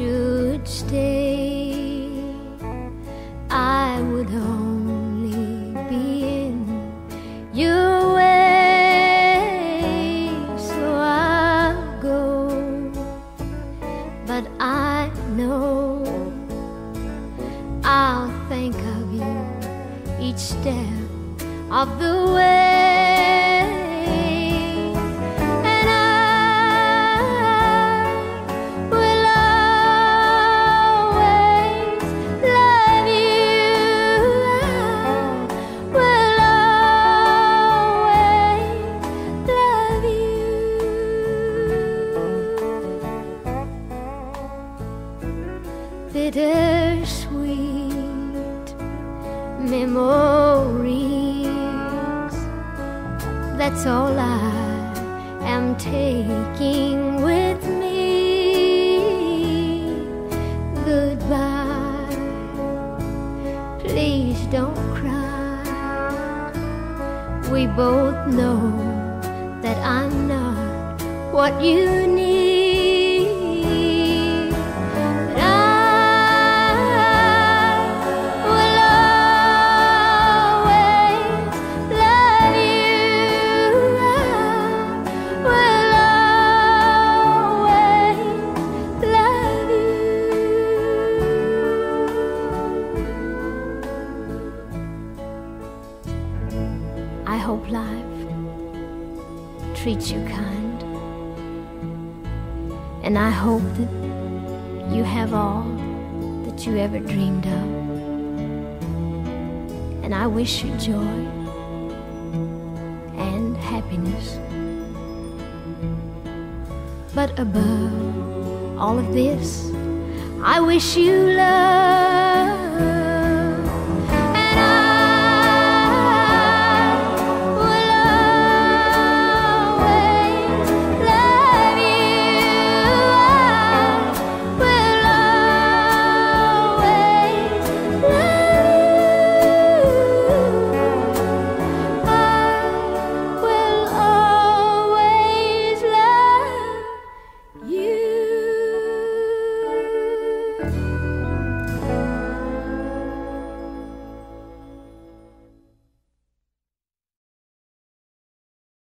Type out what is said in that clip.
each stay, I would only be in your way. So I'll go, but I know I'll think of you each step of the way. Bittersweet memories. That's all I am taking with me. Goodbye. Please don't cry. We both know that I'm not what you need. Hope life treats you kind. And I hope that you have all that you ever dreamed of. And I wish you joy and happiness. But above all of this, I wish you love.